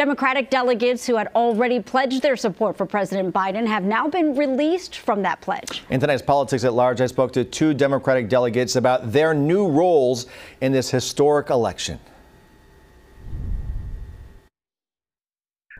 Democratic delegates who had already pledged their support for President Biden have now been released from that pledge. In tonight's Politics at Large, I spoke to two Democratic delegates about their new roles in this historic election.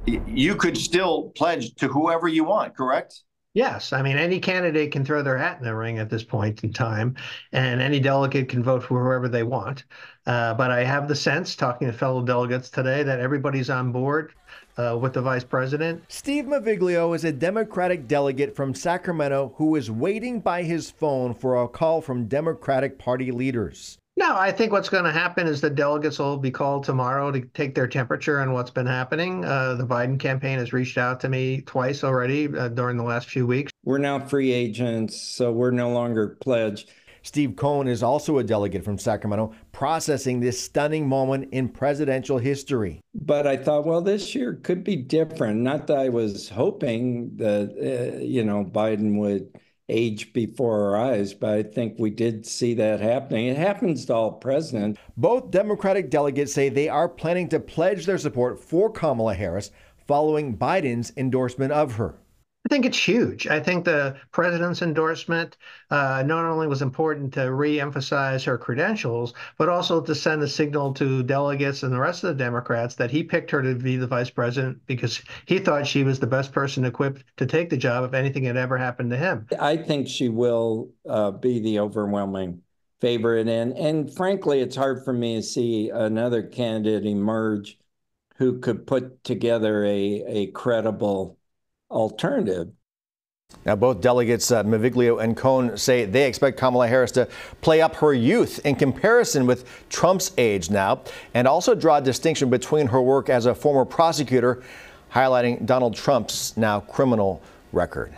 You could still pledge to whoever you want, correct? Yes, I mean any candidate can throw their hat in the ring at this point in time, and any delegate can vote for whoever they want. Uh, but I have the sense, talking to fellow delegates today, that everybody's on board uh, with the vice president. Steve Maviglio is a Democratic delegate from Sacramento who is waiting by his phone for a call from Democratic Party leaders. No, I think what's going to happen is the delegates will be called tomorrow to take their temperature on what's been happening. Uh, the Biden campaign has reached out to me twice already uh, during the last few weeks. We're now free agents, so we're no longer pledged. Steve Cohen is also a delegate from Sacramento, processing this stunning moment in presidential history. But I thought, well, this year could be different. Not that I was hoping that, uh, you know, Biden would age before our eyes, but I think we did see that happening. It happens to all presidents. Both Democratic delegates say they are planning to pledge their support for Kamala Harris following Biden's endorsement of her. Think it's huge. I think the president's endorsement uh, not only was important to re-emphasize her credentials, but also to send a signal to delegates and the rest of the Democrats that he picked her to be the vice president because he thought she was the best person equipped to take the job if anything had ever happened to him. I think she will uh, be the overwhelming favorite, and and frankly, it's hard for me to see another candidate emerge who could put together a a credible alternative. Now, both delegates uh, Maviglio and Cohen say they expect Kamala Harris to play up her youth in comparison with Trump's age now, and also draw a distinction between her work as a former prosecutor, highlighting Donald Trump's now criminal record.